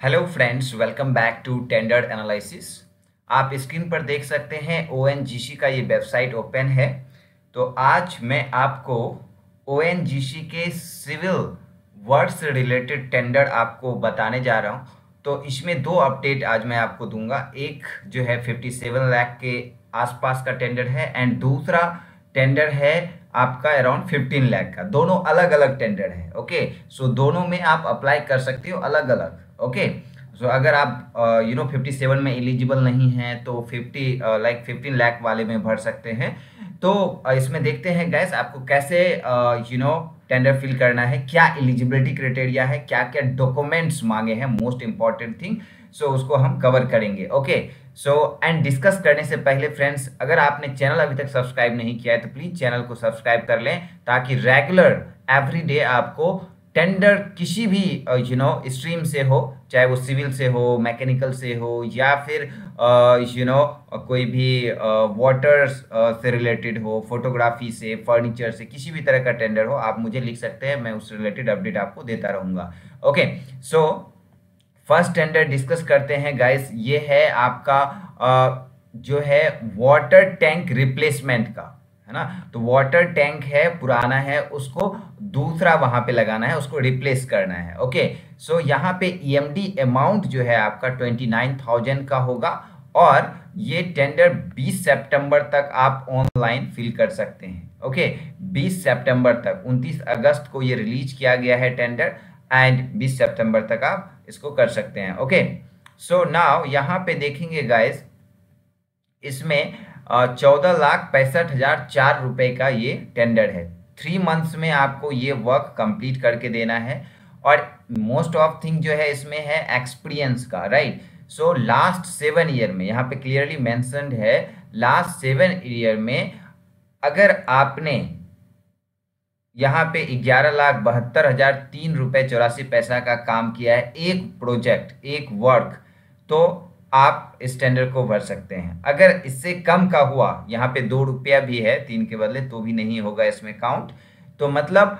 Hello friends welcome back to tender analysis आप screen पर देख सकते हैं ओएनजीसी का ये वेबसाइट ओपन है। तो आज मैं आपको ओएनजीसी के सिविल वर्क से रिलेटेड टेंडर आपको बताने जा रहा हूँ। तो इसमें दो अपडेट आज मैं आपको दूँगा। एक जो है 57 लाख के आसपास का टेंडर है एंड दूसरा टेंडर है आपका अराउंड 15 लाख का। दोनों अलग अलग टेंडर है ओके सो दोनों में आप अप्लाई कर सकते हो अलग अलग ओके सो अगर आप यू नो 57 में एलिजिबल नहीं हैं तो 50 लाइक 15 लाख वाले में भर सकते हैं। तो uh, इसमें देखते हैं गैस आपको कैसे यू नो टेंडर फिल करना है क्या एलिजिबिलिटी क्राइटेरिया है क्या क्या डॉक्यूमेंट्स मांगे हैं मोस्ट इंपॉर्टेंट थिंग सो उसको हम कवर करेंगे। ओके सो एंड डिस्कस करने से पहले फ्रेंड्स अगर आपने चैनल अभी तक सब्सक्राइब नहीं किया है तो प्लीज़ चैनल को सब्सक्राइब कर लें ताकि रेगुलर एवरी डे आपको टेंडर किसी भी यू नो स्ट्रीम से हो चाहे वो सिविल से हो मैकेनिकल से हो या फिर यू नो कोई भी वाटर से रिलेटेड हो फोटोग्राफी से फर्नीचर से किसी भी तरह का टेंडर हो आप मुझे लिख सकते हैं मैं उस रिलेटेड अपडेट आपको देता रहूँगा। Okay so first tender discuss करते हैं गाइस ये है आपका uh, जो है वाटर टैंक रिप्लेसमेंट का। है ना? तो वाटर टैंक है पुराना है उसको दूसरा वहाँ पे लगाना है उसको रिप्लेस करना है ओके सो so, यहाँ पे ईएमडी e अमाउंट जो है आपका ट्वेंटी नाइन थाउज़ेंड का होगा और ये टेंडर 20 सितंबर तक आप ऑनलाइन फिल कर सकते हैं ओके 20 सितंबर तक 29 अगस्त को ये रिलीज़ किया गया है टेंडर एंड 20 सितंबर तक आप इसको कर सकते हैं ओके सो नाउ यहाँ पे देखेंगे गाइस इसमें चौदह लाख पैंसठ हज़ार चार रुपए का ये टेंडर है। थ्री मंथ्स में आपको ये वर्क कंप्लीट करके देना है और मोस्ट ऑफ़ थिंग जो है इसमें है एक्सपीरियंस का right so last seven year में, यहाँ पे क्लियरली मैंसनड है लास्ट सेवन ईयर में अगर आपने यहाँ पे ग्यारह लाख बहत्तर हज़ार तीन रुपए चौरासी पैसा का काम किया है, एक प्रोजेक्ट एक वर्क तो आप स्टैंडर्ड को भर सकते हैं। अगर इससे कम का हुआ, यहाँ पे दो रुपया भी है, तीन के बदले तो भी नहीं होगा इसमें काउंट तो मतलब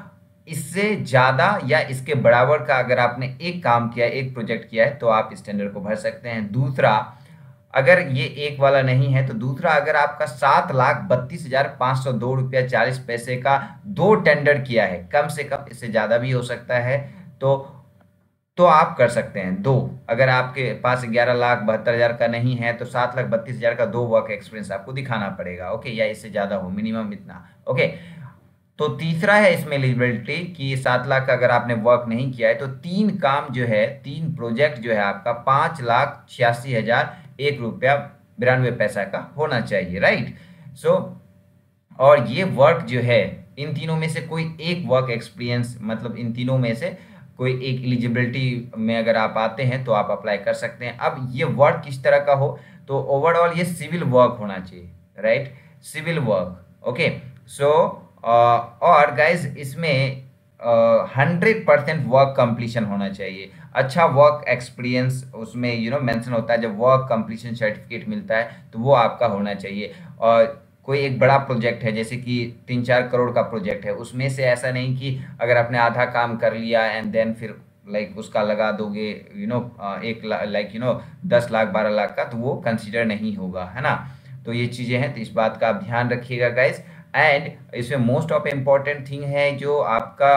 इससे ज़्यादा या इसके बराबर का अगर आपने एक काम किया, एक प्रोजेक्ट किया है तो आप इस टेंडर को भर सकते हैं। दूसरा, अगर ये एक वाला नहीं है तो दूसरा, अगर आपका सात लाख बत्तीस हज़ार पाँच सौ दो रुपया चालीस पैसे का दो टेंडर किया है, कम से कम इससे ज़्यादा भी हो सकता है। तो तो आप कर सकते हैं। दो अगर आपके पास ग्यारह लाख बहत्तर हज़ार का नहीं है तो सात लाख बत्तीस हज़ार का दो वर्क एक्सपीरियंस आपको दिखाना पड़ेगा। ओके या इससे ज़्यादा हो मिनिमम इतना। ओके तो तीसरा है इसमें एलिजिबिलिटी कि सात लाख का अगर आपने वर्क नहीं किया है तो तीन काम जो है तीन प्रोजेक्ट जो है आपका पाँच लाख छियासी हज़ार एक रुपया बिरानवे पैसा का होना चाहिए राइट सो so, और ये वर्क जो है इन तीनों में से कोई एक वर्क एक्सपीरियंस मतलब इन तीनों में से कोई एक एलिजिबिलिटी में अगर आप आते हैं तो आप अप्लाई कर सकते हैं। अब ये वर्क किस तरह का हो तो ओवरऑल ये सिविल वर्क होना चाहिए right civil work okay so और गाइज़ इसमें हंड्रेड परसेंट वर्क कंप्लीशन होना चाहिए। अच्छा वर्क एक्सपीरियंस उसमें यू नो मेंशन होता है, जब वर्क कंप्लीशन सर्टिफिकेट मिलता है तो वो आपका होना चाहिए। और कोई एक बड़ा प्रोजेक्ट है जैसे कि तीन चार करोड़ का प्रोजेक्ट है उसमें से ऐसा नहीं कि अगर आपने आधा काम कर लिया एंड देन फिर लाइक like, उसका लगा दोगे यू नो एक लाइक यू नो दस लाख बारह लाख का तो वो कंसिडर नहीं होगा है ना? तो ये चीज़ें हैं तो इस बात का आप ध्यान रखिएगा गाइज़ एंड इसमें मोस्ट ऑफ़ इंपॉर्टेंट थिंग है जो आपका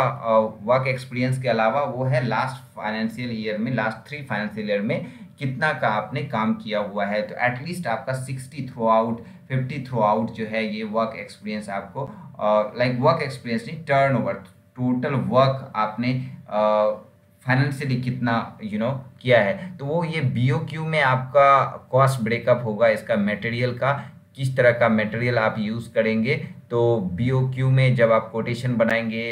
वर्क एक्सपीरियंस के अलावा वो है लास्ट फाइनेंशियल ईयर में लास्ट थ्री फाइनेंशियल ईयर में कितना का आपने काम किया हुआ है। तो एटलीस्ट आपका sixty throughout fifty throughout जो है ये वर्क एक्सपीरियंस आपको लाइक वर्क एक्सपीरियंस नहीं टर्न ओवर टोटल वर्क आपने फाइनेंशियली uh, कितना यू you नो know, किया है। तो वो ये बीओक्यू में आपका कॉस्ट ब्रेकअप होगा इसका मटेरियल का किस तरह का मटेरियल आप यूज़ करेंगे तो बी में जब आप कोटेशन बनाएँगे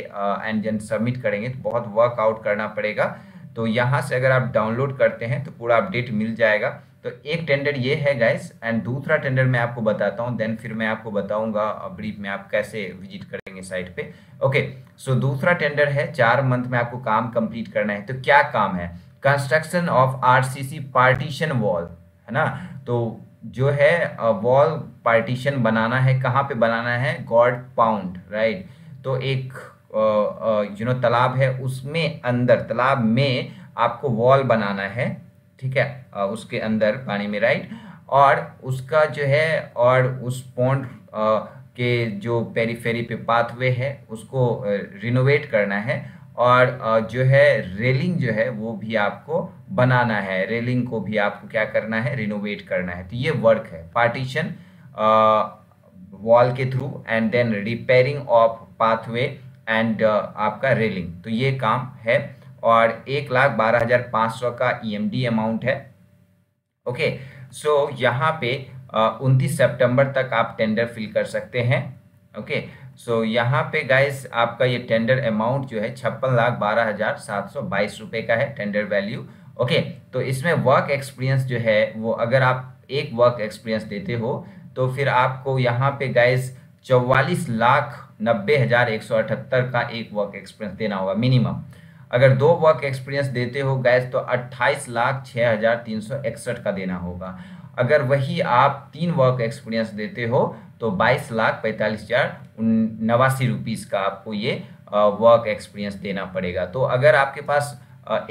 एंड जन सबमिट करेंगे तो बहुत वर्कआउट करना पड़ेगा। तो यहाँ से अगर आप डाउनलोड करते हैं तो पूरा अपडेट मिल जाएगा। तो एक टेंडर ये है गाइस एंड दूसरा टेंडर मैं आपको बताता हूँ देन फिर मैं आपको बताऊँगा ब्रीफ में आप कैसे विज़िट करेंगे साइट पे। ओके सो दूसरा टेंडर है, चार मंथ में आपको काम कंप्लीट करना है। तो क्या काम है? Construction of RCC partition wall है ना? तो जो है वॉल पार्टीशन बनाना है, कहाँ पे बनाना है? गॉड पाउंड राइट तो एक यू नो तालाब है, उसमें अंदर, तालाब में आपको वॉल बनाना है, ठीक है? उसके अंदर पानी में राइट और उसका जो है, और उस पॉन्ड के जो पेरीफेरी पे पाथवे है, उसको रिनोवेट करना है। और जो है, रेलिंग जो है, वो भी आपको बनाना है। रेलिंग को भी आपको क्या करना है? रिनोवेट करना है। तो ये वर्क है। पार्टीशन वॉल के through and then repairing of pathway and आपका रेलिंग। तो ये काम है और एक लाख बारह हज़ार पाँच सौ का ईएमडी e अमाउंट है। ओके? सो, यहाँ पे उनतीस सितंबर तक आप टेंडर फिल कर सकते हैं। ओके? सो so, यहाँ पे गाइस आपका ये टेंडर अमाउंट जो है छप्पन लाख बारह हज़ार सात सौ बाईस रुपये का है टेंडर वैल्यू ओके तो इसमें वर्क एक्सपीरियंस जो है वो अगर आप एक वर्क एक्सपीरियंस देते हो तो फिर आपको यहाँ पे गाइस चौवालीस लाख नब्बे हज़ार एक सौ अठहत्तर का एक वर्क एक्सपीरियंस देना होगा मिनिमम अगर दो वर्क एक्सपीरियंस देते हो गैस तो अट्ठाईस लाख छः हज़ार तीन सौ इकसठ का देना होगा। अगर वही आप तीन वर्क एक्सपीरियंस देते हो तो बाईस लाख पैंतालीस हज़ार नवासी रुपीज़ का आपको ये वर्क एक्सपीरियंस देना पड़ेगा। तो अगर आपके पास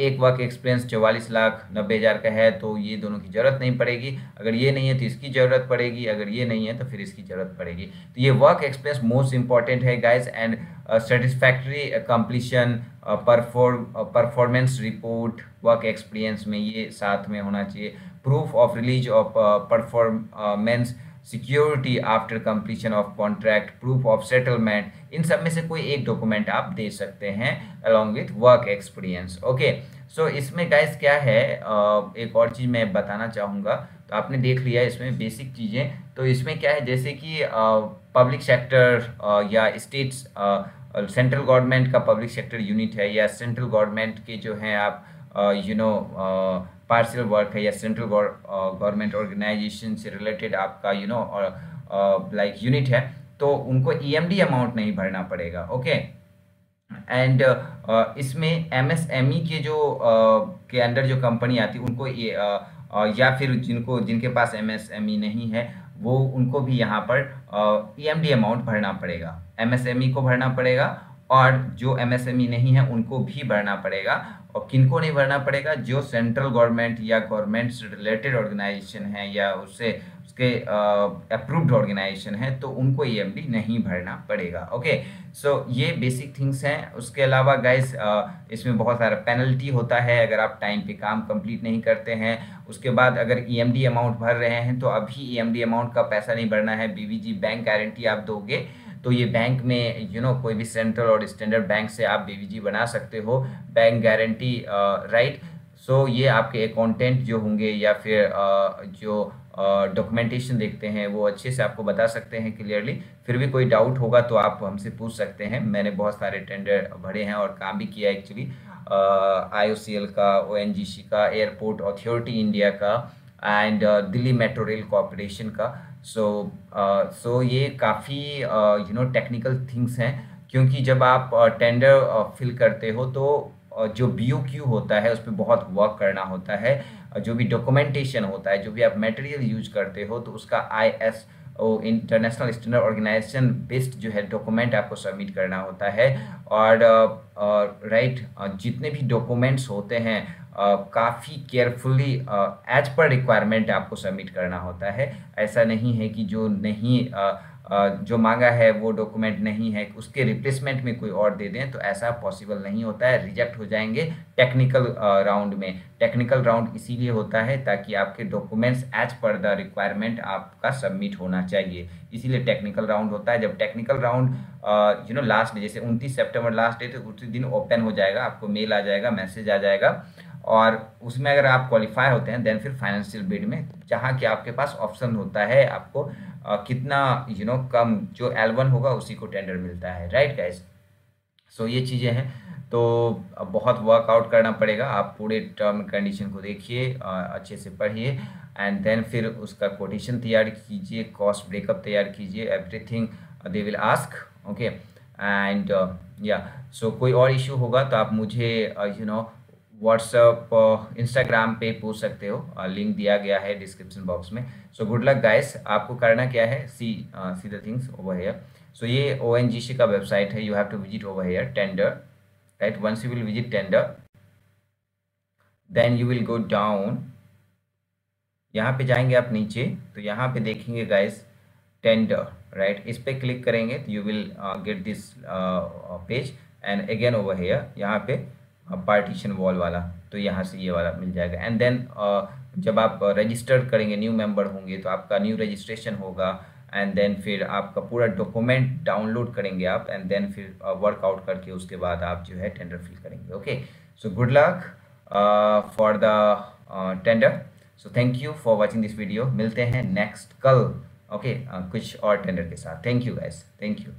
एक वर्क एक्सपीरियंस चौवालीस लाख नब्बे हज़ार का है तो ये दोनों की ज़रूरत नहीं पड़ेगी। अगर ये नहीं है तो इसकी ज़रूरत पड़ेगी। अगर ये नहीं है तो फिर इसकी ज़रूरत पड़ेगी। तो ये वर्क एक्सपीरियंस मोस्ट इंपॉर्टेंट है guys and satisfactory completion performance report work experience में ये साथ में होना चाहिए। Proof of release of performance security after completion of contract proof of settlement इन सब में से कोई एक डॉक्यूमेंट आप दे सकते हैं along with work experience okay so इसमें गाइस क्या है uh, एक और चीज़ मैं बताना चाहूँगा तो आपने देख लिया इसमें बेसिक चीज़ें तो इसमें क्या है जैसे कि पब्लिक uh, सेक्टर uh, या स्टेट्स सेंट्रल गवर्नमेंट का पब्लिक सेक्टर यूनिट है या सेंट्रल गवर्नमेंट के जो हैं आप यू नो पार्सल वर्क है या सेंट्रल गवर्नमेंट ऑर्गेनाइजेशन से रिलेटेड आपका यू नो लाइक यूनिट है तो उनको ईएमडी e अमाउंट नहीं भरना पड़ेगा ओके एंड uh, इसमें एमएसएमई e के जो uh, के अंडर जो कंपनी आती उनको ये uh, uh, या फिर जिनको जिनके पास एमएसएमई e नहीं है वो उनको भी यहाँ पर ईएमडी अमाउंट भरना पड़ेगा। एमएसएमई को भरना पड़ेगा और जो एमएसएमई नहीं है उनको भी भरना पड़ेगा। और किनको नहीं भरना पड़ेगा? जो सेंट्रल गवर्नमेंट या गवर्नमेंट से रिलेटेड ऑर्गेनाइजेशन है या उससे उसके अप्रूव्ड ऑर्गेनाइजेशन है तो उनको ई e नहीं भरना पड़ेगा। ओके सो so, ये बेसिक थिंग्स हैं। उसके अलावा गाइस इसमें बहुत सारा पेनल्टी होता है। अगर आप टाइम पे काम कंप्लीट नहीं करते हैं उसके बाद अगर ई e अमाउंट भर रहे हैं तो अभी ई e अमाउंट का पैसा नहीं भरना है। बी बैंक गारंटी आप दोगे। तो ये बैंक में यू नो कोई भी सेंट्रल और स्टैंडर्ड बैंक से आप बीवीजी बना सकते हो बैंक गारंटी राइट सो ये आपके अकाउंटेंट जो होंगे या फिर uh, जो डॉक्यूमेंटेशन uh, देखते हैं वो अच्छे से आपको बता सकते हैं क्लियरली फिर भी कोई डाउट होगा तो आप हमसे पूछ सकते हैं। मैंने बहुत सारे टेंडर भरे हैं और काम भी किया एक्चुअली आईओसीएल का ओएनजीसी का एयरपोर्ट अथॉरिटी इंडिया का and Delhi metro rail corporation का। सो सो uh, ये काफ़ी यू नो टेक्निकल थिंग्स हैं। क्योंकि जब आप टेंडर uh, फिल uh, करते हो तो जो बी ओ क्यू होता है उस पर बहुत वर्क करना होता है। जो भी डॉक्यूमेंटेशन होता है जो भी आप मटेरियल यूज़ करते हो तो उसका I S international standard organization based जो है डॉक्यूमेंट आपको सबमिट करना होता है। और राइट जितने भी डॉक्यूमेंट्स होते हैं काफ़ी केयरफुली एज पर रिक्वायरमेंट आपको सबमिट करना होता है। ऐसा नहीं है कि जो नहीं uh, जो मांगा है, वो डॉक्यूमेंट नहीं है, उसके रिप्लेसमेंट में कोई और दे दें तो ऐसा पॉसिबल नहीं होता है। रिजेक्ट हो जाएँगे टेक्निकल राउंड में। टेक्निकल राउंड इसीलिए होता है ताकि आपके documents as per the requirement आपका सबमिट होना चाहिए। इसीलिए टेक्निकल राउंड होता है। जब technical round you know last जैसे उनतीस सेप्टेम्बर लास्ट डे तो उसी दिन ओपन हो जाएगा, आपको मेल आ जाएगा मैसेज आ जाएगा। और उसमें अगर आप क्वालिफाई होते हैं देन फिर फाइनेंशियल बिड में जहाँ कि आपके पास ऑप्शन होता है आपको आ, कितना यू you नो know, कम जो एल वन होगा उसी को टेंडर मिलता है राइट गाइज़ सो ये चीज़ें हैं। तो बहुत वर्कआउट करना पड़ेगा। आप पूरे टर्म कंडीशन को देखिए अच्छे से पढ़िए एंड देन फिर उसका कोटेशन तैयार कीजिए कॉस्ट ब्रेकअप तैयार कीजिए everything they will ask okay and या सो कोई और इशू होगा तो आप मुझे यू नो व्हाट्सअप इंस्टाग्राम पे पूछ सकते हो। लिंक uh, दिया गया है डिस्क्रिप्शन बॉक्स में। सो गुड लक गाइस आपको करना क्या है? See see the things over here so ये ONGC का वेबसाइट है। You have to visit over here tender right once you will visit tender then you will go down यहाँ पे जाएँगे आप नीचे। तो यहाँ पे देखेंगे गाइस टेंडर राइट इस पर क्लिक करेंगे तो you will get this page and again over here यहाँ पे पार्टीशन वॉल वाला तो यहाँ से ये वाला मिल जाएगा। एंड देन जब आप रजिस्टर करेंगे न्यू मेंबर होंगे तो आपका न्यू रजिस्ट्रेशन होगा। एंड देन फिर आपका पूरा डॉक्यूमेंट डाउनलोड करेंगे आप एंड देन फिर वर्कआउट करके उसके बाद आप जो है टेंडर फिल करेंगे। Okay so good luck for the tender so thank you for watching this video मिलते हैं नेक्स्ट कल। ओके okay, uh, कुछ और टेंडर के साथ। Thank you guys thank you